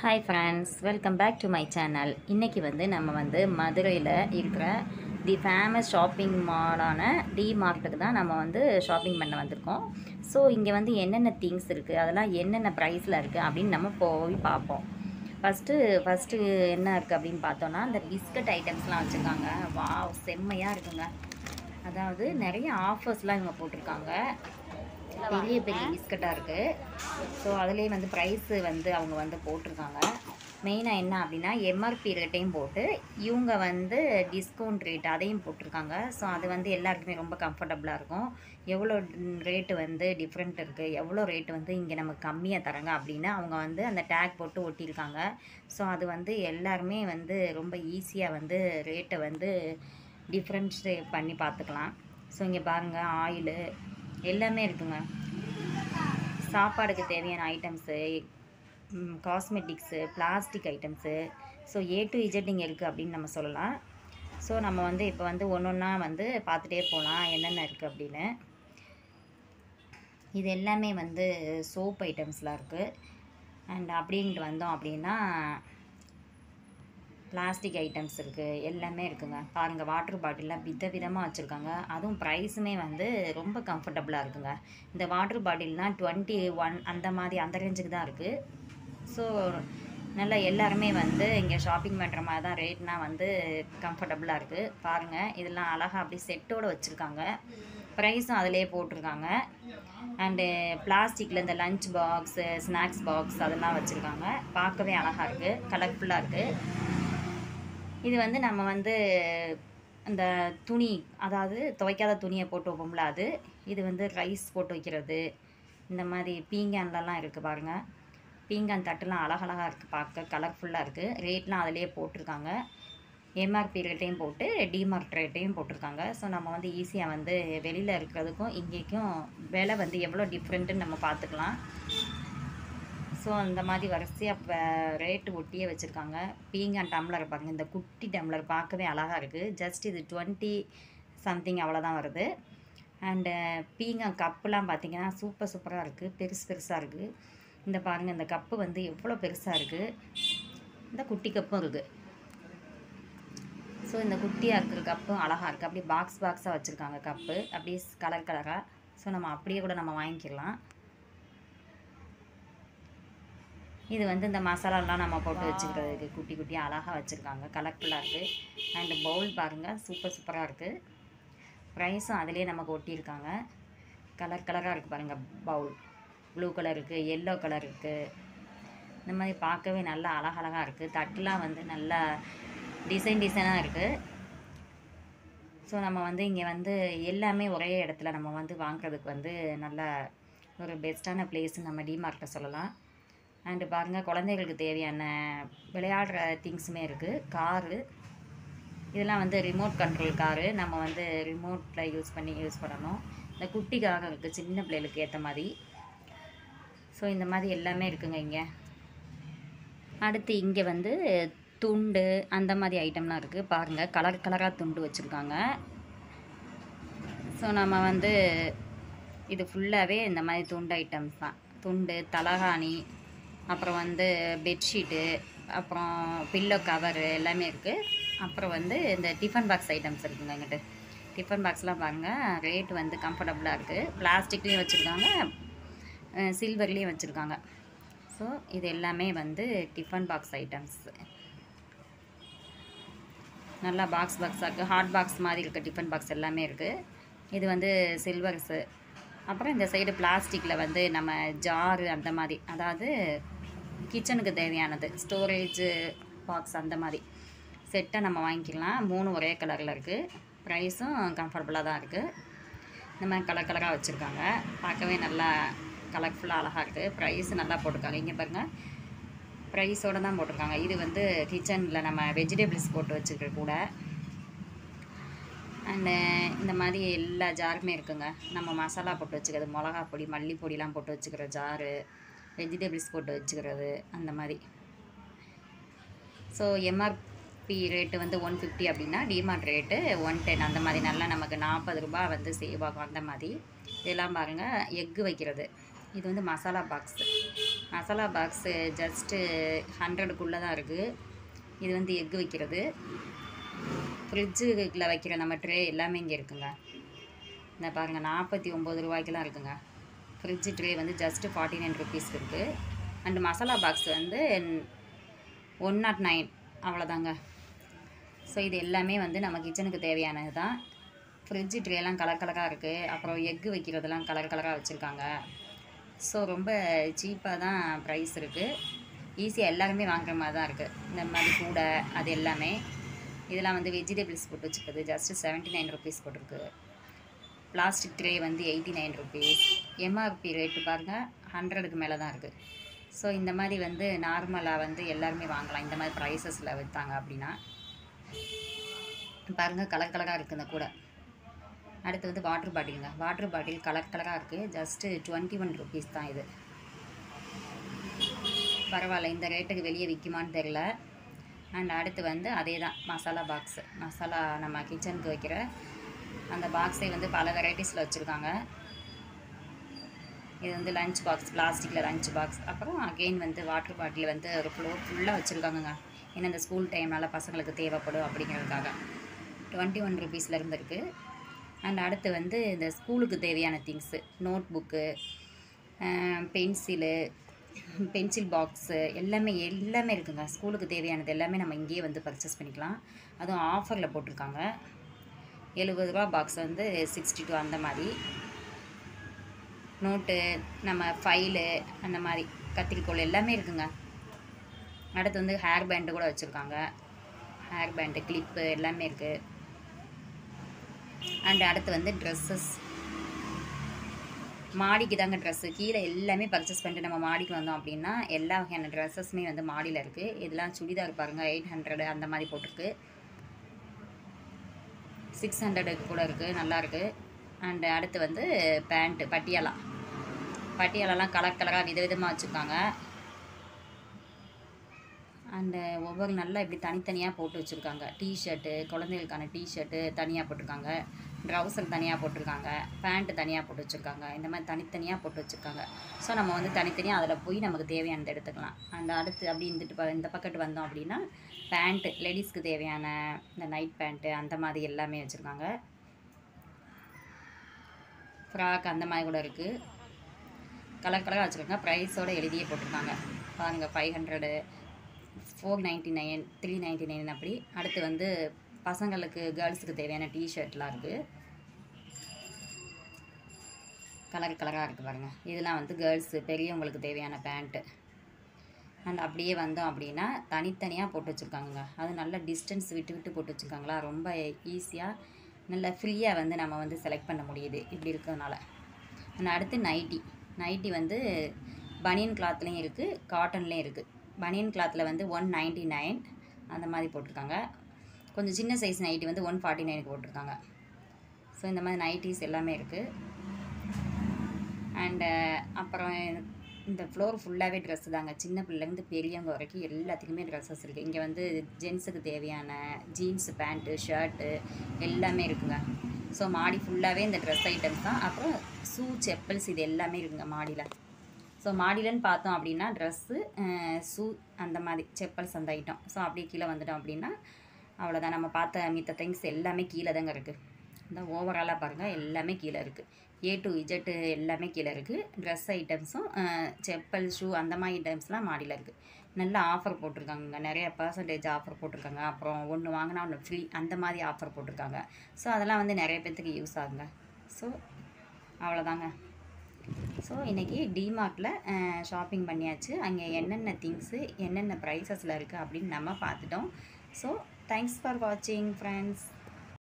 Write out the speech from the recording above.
Hi friends welcome back to my channel இன்றைக்கி வந்து நம்ம வந்து மதுரையில் இருக்கிற தி ஃபேமஸ் ஷாப்பிங் மாலான டி மார்ட்டுக்கு தான் நம்ம வந்து ஷாப்பிங் பண்ண வந்திருக்கோம். ஸோ இங்கே வந்து என்னென்ன திங்ஸ் இருக்குது அதெல்லாம் என்னென்ன ப்ரைஸில் இருக்குது அப்படின்னு நம்ம போய் பார்ப்போம். ஃபஸ்ட்டு ஃபஸ்ட்டு என்ன இருக்குது அப்படின்னு பார்த்தோன்னா இந்த பிஸ்கட் ஐட்டம்ஸ்லாம் வச்சுருக்காங்க. வாவ் செம்மையாக இருக்குங்க. அதாவது நிறைய ஆஃபர்ஸ்லாம் இவங்க போட்டிருக்காங்க. பெரிய பெரிய பிஸ்கட்டாக இருக்குது ஸோ அதுலேயே வந்து ப்ரைஸு வந்து அவங்க வந்து போட்டிருக்காங்க. மெயினாக என்ன அப்படின்னா எம்ஆர்பி ரேட்டையும் போட்டு இவங்க வந்து டிஸ்கவுண்ட் ரேட் அதையும் போட்டிருக்காங்க. ஸோ அது வந்து எல்லாருக்குமே ரொம்ப கம்ஃபர்டபுளாக இருக்கும். எவ்வளோ ரேட்டு வந்து டிஃப்ரெண்ட் இருக்குது எவ்வளோ ரேட்டு வந்து இங்கே நமக்கு கம்மியாக தராங்க அப்படின்னு அவங்க வந்து அந்த டேக் போட்டு ஒட்டியிருக்காங்க. ஸோ அது வந்து எல்லாருமே வந்து ரொம்ப ஈஸியாக வந்து ரேட்டை வந்து டிஃப்ரென்ஸ் பண்ணி பார்த்துக்கலாம். ஸோ இங்கே பாருங்கள் ஆயிலு எல்லாமே இருக்குங்க சாப்பாடுக்கு தேவையான items cosmetics plastic items so A to Z இங்கே இருக்குது அப்படின்னு நம்ம சொல்லலாம். ஸோ நம்ம வந்து இப்போ வந்து ஒன்று ஒன்றா வந்து பார்த்துட்டே போகலாம் என்னென்ன இருக்குது அப்படின்னு. இது எல்லாமே வந்து சோப் ஐட்டம்ஸ்லாம் இருக்குது அண்ட் அப்படின்ட்டு வந்தோம் அப்படின்னா பிளாஸ்டிக் ஐட்டம்ஸ் இருக்குது எல்லாமே இருக்குங்க பாருங்கள் வாட்டர் பாட்டிலில் வித விதமாக வச்சுருக்காங்க. அதுவும் ப்ரைஸுமே வந்து ரொம்ப கம்ஃபர்டபுளாக இருக்குங்க. இந்த வாட்டர் பாட்டில்னால் டுவெண்ட்டி ஒன் அந்த மாதிரி அந்த ரேஞ்சுக்கு தான் இருக்குது ஸோ நல்லா எல்லாருமே வந்து இங்கே ஷாப்பிங் பண்ணுற மாதிரி தான் ரேட்னால் வந்து கம்ஃபர்டபுளாக இருக்குது பாருங்கள் இதெல்லாம் அழகாக அப்படி செட்டோடு வச்சுருக்காங்க. ப்ரைஸும் அதிலே போட்டிருக்காங்க. அண்டு பிளாஸ்டிக்கில் இந்த லஞ்ச் பாக்ஸு ஸ்நாக்ஸ் பாக்ஸ் அதெல்லாம் வச்சுருக்காங்க. பார்க்கவே அழகாக இருக்குது கலர்ஃபுல்லாக இருக்குது இது வந்து நம்ம வந்து அந்த துணி அதாவது துவைக்காத துணியை போட்டு வைப்போம்ல அது. இது வந்து ரைஸ் போட்டு வைக்கிறது. இந்த மாதிரி பீங்கான்லலாம் இருக்குது பாருங்கள் பீங்கான் தட்டுலாம் அழகழகாக இருக்குது பார்க்க கலர்ஃபுல்லாக இருக்குது ரேட்லாம் அதிலே போட்டிருக்காங்க. எம்ஆர்பி ரேட்டையும் போட்டு டிமார்ட் ரேட்டையும் போட்டிருக்காங்க. ஸோ நம்ம வந்து ஈஸியாக வந்து வெளியில் இருக்கிறதுக்கும் இங்கேக்கும் விலை வந்து எவ்வளோ டிஃப்ரெண்ட்டுன்னு நம்ம பார்த்துக்கலாம். ஸோ அந்த மாதிரி வரிசையாக ரேட்டு ஒட்டியே வச்சுருக்காங்க. பீங்கான் டம்ளர் பாருங்கள் இந்த குட்டி டம்ளர் பார்க்கவே அழகாக இருக்குது ஜஸ்ட் இது டுவெண்ட்டி சம்திங் அவ்வளோதான் வருது. அண்டு பீங்கான் கப்புலாம் பார்த்திங்கன்னா சூப்பர் சூப்பராக இருக்குது பெருசு பெருசாக இருக்குது இந்த பாருங்கள் இந்த கப்பு வந்து எவ்வளோ பெருசாக இருக்குது இந்த குட்டி கப்பும் இருக்குது ஸோ இந்த குட்டியாக இருக்கிற கப்பும் அழகாக இருக்குது அப்படியே பாக்ஸ் பாக்ஸாக வச்சுருக்காங்க கப்பு. அப்படியே கலர் கலராக ஸோ நம்ம அப்படியே கூட நம்ம வாங்கிக்கலாம். இது வந்து இந்த மசாலாலாம் நம்ம போட்டு வச்சுக்கிறதுக்கு குட்டி குட்டியாக அழகாக வச்சுருக்காங்க. கலர்ஃபுல்லாக இருக்குது அண்டு பவுல் பாருங்கள் சூப்பர் சூப்பராக இருக்குது ப்ரைஸும் அதிலே நமக்கு ஒட்டியிருக்காங்க. கலர் கலராக இருக்குது பாருங்கள் பவுல் ப்ளூ கலர் இருக்குது எல்லோ கலர் இருக்குது இந்த மாதிரி பார்க்கவே நல்லா அழகழகாக இருக்குது தட்டுலாம் வந்து நல்லா டிசைன் டிசைனாக இருக்குது ஸோ நம்ம வந்து இங்கே வந்து எல்லாமே ஒரே இடத்துல நம்ம வந்து வாங்குறதுக்கு வந்து நல்ல ஒரு பெஸ்ட்டான பிளேஸ் நம்ம டிமார்ட்டை சொல்லலாம். அண்டு பாருங்கள் குழந்தைகளுக்கு தேவையான விளையாடுற திங்ஸுமே இருக்குது காரு. இதெல்லாம் வந்து ரிமோட் கண்ட்ரோல் காரு. நம்ம வந்து ரிமோட்டில் யூஸ் பண்ணி யூஸ் பண்ணணும். இந்த குட்டி காகம் இருக்குது சின்ன பிள்ளைகளுக்கு ஏற்ற மாதிரி. ஸோ இந்த மாதிரி எல்லாமே இருக்குங்க இங்கே. அடுத்து இங்கே வந்து துண்டு அந்த மாதிரி ஐட்டம்லாம் இருக்குது பாருங்கள் கலர் கலராக துண்டு வச்சுருக்காங்க. ஸோ நம்ம வந்து இது ஃபுல்லாகவே இந்த மாதிரி துண்டு ஐட்டம்ஸ் தான். துண்டு தலகாணி அப்புறம் வந்து பெட்ஷீட்டு அப்புறம் பில்லோ கவரு எல்லாமே இருக்குது அப்புறம் வந்து இந்த டிஃபன் பாக்ஸ் ஐட்டம்ஸ் இருக்குங்க எங்கிட்ட. டிஃபன் பாக்ஸ்லாம் பாருங்கள் ரேட் வந்து கம்ஃபர்டபுளாக இருக்குது பிளாஸ்டிக்லேயும் வச்சுருக்காங்க சில்வர்லேயும் வச்சுருக்காங்க. ஸோ இது எல்லாமே வந்து டிஃபன் பாக்ஸ் ஐட்டம்ஸ் நல்லா பாக்ஸ் பாக்ஸாக இருக்குது ஹாட் பாக்ஸ் மாதிரி இருக்க டிஃபன் பாக்ஸ் எல்லாமே இருக்குது இது வந்து சில்வர்ஸு அப்புறம் இந்த சைடு பிளாஸ்டிக்கில் வந்து நம்ம ஜாரு அந்த மாதிரி அதாவது கிச்சனுக்கு தேவையானது. ஸ்டோரேஜு பாக்ஸ் அந்த மாதிரி. செட்டை நம்ம வாங்கிக்கலாம். மூணு ஒரே கலரில் இருக்குது ப்ரைஸும் கம்ஃபர்டபுளாக தான் இருக்குது இந்த மாதிரி கலர் கலராக வச்சுருக்காங்க. பார்க்கவே நல்லா கலர்ஃபுல்லாக அழகாக இருக்குது ப்ரைஸ் நல்லா போட்டிருக்காங்க. இங்கே பாருங்கள் ப்ரைஸோடு தான் போட்டிருக்காங்க. இது வந்து கிச்சனில் நம்ம வெஜிடபிள்ஸ் போட்டு வச்சுருக்க கூட. அண்டு இந்த மாதிரி எல்லா ஜாருமே இருக்குங்க. நம்ம மசாலா போட்டு வச்சுக்கிறது. மிளகா பொடி மல்லிப்பொடிலாம் போட்டு வச்சுக்கிற ஜாரு வெஜிடபிள்ஸ் போட்டு வச்சுக்கிறது அந்த மாதிரி. ஸோ எம்ஆர்பி ரேட்டு வந்து ஒன் ஃபிஃப்டி அப்படின்னா டிமார்ட் ரேட்டு ஒன் டென் அந்த மாதிரி. நல்லா நமக்கு நாற்பது ரூபா வந்து சேவ் ஆகும் அந்த மாதிரி. இதெல்லாம் பாருங்கள் எக்கு வைக்கிறது. இது வந்து masala box masala box just ஹண்ட்ரடுக்குள்ளே தான் இருக்குது இது வந்து எக்கு வைக்கிறது. ஃப்ரிட்ஜுக்குள்ளே வைக்கிற நம்ம ட்ரே எல்லாமே இங்கே இருக்குங்க. இந்த பாருங்கள் நாற்பத்தி ஒம்பது ரூபாய்க்கெலாம் இருக்குங்க. ஃப்ரிட்ஜ் ட்ரே வந்து ஜஸ்ட்டு ஃபார்ட்டி நைன் ருபீஸ் இருக்குது அண்டு மசாலா பாக்ஸ் வந்து ஒன் நாட் oh நைன் அவ்வளோதாங்க ஸோ இது எல்லாமே வந்து நம்ம கிச்சனுக்கு தேவையானது தான் ஃப்ரிட்ஜு ட்ரேலாம் கலர் கலராக இருக்குது அப்புறம் எக்கு வைக்கிறதெல்லாம் கலர் கலராக வச்சுருக்காங்க. ஸோ ரொம்ப சீப்பாக தான் ப்ரைஸ் இருக்குது ஈஸியாக எல்லாருமே வாங்குற மாதிரி தான் இருக்குது இந்த மாதிரி கூடை அது எல்லாமே. இதெல்லாம் வந்து வெஜிடபிள்ஸ் போட்டு வச்சுருக்குது ஜஸ்ட்டு செவன்ட்டி நைன் ருபீஸ் போட்டிருக்கு. பிளாஸ்டிக் ட்ரே வந்து eighty nine rupees MRP rate பாருங்கள் ஹண்ட்ரடுக்கு மேலே தான் இருக்குது ஸோ இந்த மாதிரி வந்து நார்மலாக வந்து எல்லாருமே வாங்கலாம். இந்த மாதிரி ப்ரைஸஸில் விற்றாங்க அப்படின்னா. பாருங்கள் கலர் கலராக இருக்குது இந்த கூட. அடுத்து வந்து வாட்டர் பாட்டிலுங்க வாட்டர் பாட்டில் கலர் கலராக இருக்குது ஜஸ்ட்டு டுவெண்ட்டி ஒன் ருபீஸ் தான் இது. பரவாயில்ல இந்த ரேட்டுக்கு வெளியே விற்குமான்னு தெரில அண்ட் அடுத்து வந்து அதே தான் மசாலா பாக்ஸு மசாலா நம்ம கிச்சனுக்கு வைக்கிற அந்த பாக்ஸை வந்து பல வெரைட்டிஸில் வச்சுருக்காங்க. இது வந்து லஞ்ச் பாக்ஸ் பிளாஸ்டிக்கில் லஞ்ச் பாக்ஸ் அப்புறம் அகெயின் வந்து வாட்டர் பாட்டில் வந்து ஒரு ஃப்ளோர் ஃபுல்லாக வச்சுருக்காங்கங்க. ஏன்னா இந்த ஸ்கூல் டைம்னால பசங்களுக்கு தேவைப்படும் அப்படிங்கிறதுக்காக. டுவெண்ட்டி ஒன் ருபீஸ்லேருந்து இருக்குது அண்ட் அடுத்து வந்து இந்த ஸ்கூலுக்கு தேவையான things note book pencil pencil box எல்லாமே எல்லாமே இருக்குங்க. ஸ்கூலுக்கு தேவையானது எல்லாமே நம்ம இங்கேயே வந்து பர்ச்சேஸ் பண்ணிக்கலாம். அதுவும் ஆஃபரில் போட்டிருக்காங்க. எழுபது ரூபா பாக்ஸ் வந்து சிக்ஸ்டி டூ அந்த மாதிரி. நோட்டு நம்ம ஃபைலு அந்த மாதிரி கத்திரிக்கோள் எல்லாமே இருக்குங்க. அடுத்து வந்து ஹேர் பேண்டு கூட வச்சுருக்காங்க. ஹேர் பேண்டு கிளிப்பு எல்லாமே இருக்குது அண்ட் அடுத்து வந்து ட்ரெஸ்ஸஸ் மாடிக்கு தாங்க ட்ரெஸ்ஸு கீழே எல்லாமே பர்ச்சேஸ் பண்ணிட்டு நம்ம மாடிக்கு வந்தோம் அப்படின்னா எல்லா வகையான ட்ரெஸ்ஸஸுமே வந்து மாடியில் இருக்குது இதெல்லாம் சுடிதார் பாருங்கள் எயிட் ஹண்ட்ரடு அந்த மாதிரி போட்டிருக்கு. சிக்ஸ் ஹண்ட்ரடுக்கு கூட இருக்குது நல்லா இருக்குது அண்டு அடுத்து வந்து பேண்ட்டு பட்டியாலா. பட்டியாலாலாம் கலர் கலராக விதவிதமாக வச்சுருக்காங்க. அண்டு ஒவ்வொரு நல்லா இப்படி தனித்தனியாக போட்டு வச்சுருக்காங்க. டிஷர்ட்டு குழந்தைகளுக்கான டிஷர்ட்டு தனியாக போட்டிருக்காங்க. ட்ரௌசர் தனியாக போட்டிருக்காங்க. பேண்ட்டு தனியாக போட்டு வச்சுருக்காங்க. இந்த மாதிரி தனித்தனியாக போட்டு வச்சுருக்காங்க. ஸோ நம்ம வந்து தனித்தனியாக அதில் போய் நமக்கு தேவையானது எடுத்துக்கலாம். அந்த அடுத்து அப்படி இருந்துட்டு ப- இந்த பக்கத்து வந்தோம் அப்படின்னா பேண்ட்டு லேடிஸ்க்கு தேவையான இந்த நைட் பேண்ட்டு அந்த மாதிரி எல்லாமே வச்சுருக்காங்க. ஃப்ராக் அந்த மாதிரி கூட இருக்குது கலர் கலராக வச்சுருக்காங்க. ப்ரைஸோடு எழுதியே போட்டிருக்காங்க. பாருங்கள் five hundred four ninety nine three ninety nine அப்படி. அடுத்து வந்து பசங்களுக்கு கேர்ள்ஸுக்கு தேவையான டிஷர்ட்லாம் இருக்குது கலர் கலராக இருக்குது பாருங்கள் இதெல்லாம் வந்து கேர்ள்ஸு பெரியவங்களுக்கு தேவையான பேண்ட்டு. அண்ட் அப்படியே வந்தோம் அப்படின்னா தனித்தனியாக போட்டு வச்சுருக்காங்க அது நல்ல டிஸ்டன்ஸ் விட்டு விட்டு போட்டு வச்சுருக்காங்களா? ரொம்ப ஈஸியாக நல்ல ஃப்ரீயாக வந்து நம்ம வந்து செலக்ட் பண்ண முடியுது இப்படி இருக்கிறதுனால. அண்ட் அடுத்து நைட்டி நைட்டி வந்து பனியன் கிளாத்லேயும் இருக்குது காட்டன்லேயும் இருக்குது பனியன் கிளாத்தில் வந்து ஒன் நைன்ட்டி நைன் அந்த மாதிரி போட்டிருக்காங்க. கொஞ்சம் சின்ன சைஸ் நைட்டி வந்து ஒன் ஃபார்ட்டி நைனுக்கு போட்டிருக்காங்க. ஸோ இந்த மாதிரி நைட்டிஸ் எல்லாமே இருக்குது அண்டு அப்புறம் இந்த ஃப்ளோர் ஃபுல்லாகவே ட்ரெஸ்ஸு தாங்க. சின்ன பிள்ளைலேருந்து பெரியவங்க வரைக்கும் எல்லாத்துக்குமே ட்ரெஸ்ஸஸ் இருக்குது இங்கே வந்து ஜென்ஸுக்கு தேவையான ஜீன்ஸு பேண்ட்டு ஷர்ட்டு எல்லாமே இருக்குங்க. ஸோ மாடி ஃபுல்லாகவே இந்த ட்ரெஸ் ஐட்டம்ஸ் தான். அப்புறம் ஷூ செப்பல்ஸ் இது எல்லாமே இருக்குங்க மாடியில். ஸோ மாடியிலன்னு பார்த்தோம் அப்படின்னா ட்ரெஸ்ஸு ஷூ அந்த மாதிரி செப்பல்ஸ் அந்த ஐட்டம் ஸோ அப்படியே கீழே வந்துட்டோம் அப்படின்னா அவ்வளோதான் நம்ம பார்த்த மித்த திங்ஸ் எல்லாமே கீழே தாங்க இருக்குது இந்த ஓவராலாக பாருங்கள் எல்லாமே கீழே இருக்குது ஏ டு இஜெட்டு எல்லாமே கீழே இருக்குது ட்ரெஸ் ஐட்டம்ஸும் செப்பல் ஷூ அந்த மாதிரி ஐட்டம்ஸ்லாம் மாடியில் இருக்குது நல்லா ஆஃபர் போட்டிருக்காங்க நிறைய பர்சன்டேஜ் ஆஃபர் போட்டிருக்காங்க. அப்புறம் ஒன்று வாங்கினா ஒன்று ஃப்ரீ அந்த மாதிரி ஆஃபர் போட்டிருக்காங்க. ஸோ அதெல்லாம் வந்து நிறைய பேர்த்துக்கு யூஸ் ஆகுங்க. ஸோ அவ்வளோதாங்க. ஸோ இன்றைக்கி டிமார்ட்டில் ஷாப்பிங் பண்ணியாச்சு. அங்கே என்னென்ன திங்ஸு என்னென்ன ப்ரைஸஸில் இருக்குது அப்படின்னு நம்ம பார்த்துட்டோம். ஸோ தேங்க்ஸ் ஃபார் வாட்சிங் ஃப்ரெண்ட்ஸ்